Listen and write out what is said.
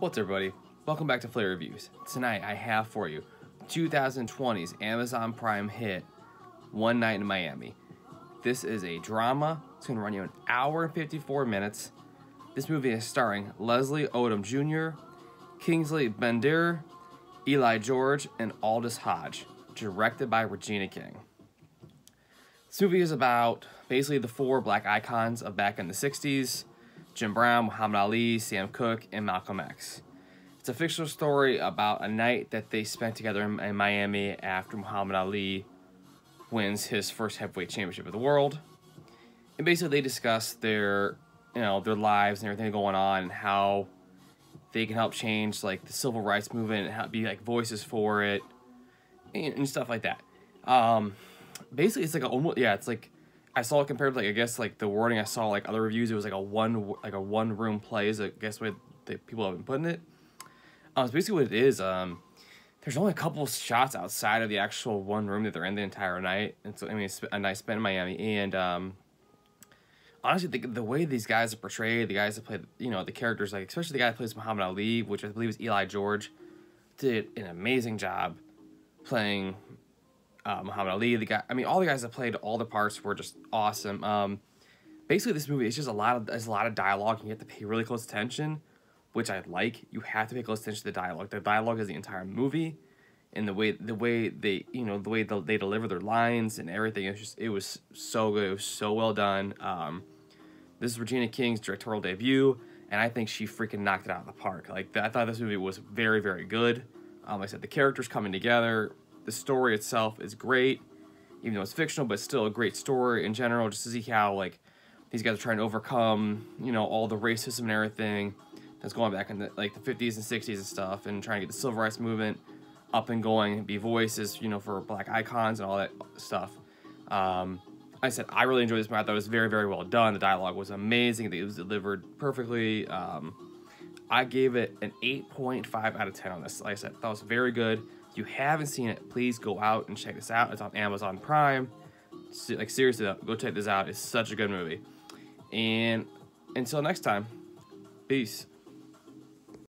What's up, everybody? Welcome back to Flare Reviews. Tonight, I have for you 2020's Amazon Prime hit One Night in Miami. This is a drama. It's going to run you an hour and 54 minutes. This movie is starring Leslie Odom Jr., Kingsley Ben-Adir, Eli Goree, and Aldis Hodge. Directed by Regina King. This movie is about basically the four black icons of back in the 60s Jim Brown, Muhammad Ali, Sam Cooke, and Malcolm X. It's a fictional story about a night that they spent together in, in Miami after Muhammad Ali wins his first heavyweight championship of the world. And basically they discuss their you know, their lives and everything going on and how they can help change like the civil rights movement and how, be like voices for it and, and stuff like that. Um, basically it's like a almost yeah, it's like I saw it compared to like I guess like the wording I saw like other reviews. It was like a one like a one room play is I guess what the people have been putting it. Um, it's basically what it is. Um, there's only a couple shots outside of the actual one room that they're in the entire night. And so I mean it's a nice spent in Miami and um, honestly the, the way these guys are portrayed, the guys that play you know the characters like especially the guy that plays Muhammad Ali, which I believe is Eli Goree, did an amazing job playing uh, Muhammad Ali, the guy. I mean, all the guys that played all the parts were just awesome. Um, basically, this movie is just a lot of there's a lot of dialogue, and you have to pay really close attention, which I like. You have to pay close attention to the dialogue. The dialogue is the entire movie, and the way the way they you know the way the, they deliver their lines and everything. It's just it was so good. It was so well done. Um, this is Regina King's directorial debut, and I think she freaking knocked it out of the park. Like I thought this movie was very very good. Um, like I said the characters coming together, the story itself is great, even though it's fictional, but still a great story in general. Just to see how like these guys are trying to overcome, you know, all the racism and everything that's going back in the like the 50s and 60s and stuff, and trying to get the civil rights movement up and going, be voices, you know, for black icons and all that stuff. Um, I said I really enjoyed this movie. I thought it was very, very well done. The dialogue was amazing. It was delivered perfectly. Um, I gave it an 8.5 out of 10 on this. Like I said, that was very good you haven't seen it, please go out and check this out. It's on Amazon Prime. Like seriously, though, go check this out. It's such a good movie. And until next time, peace.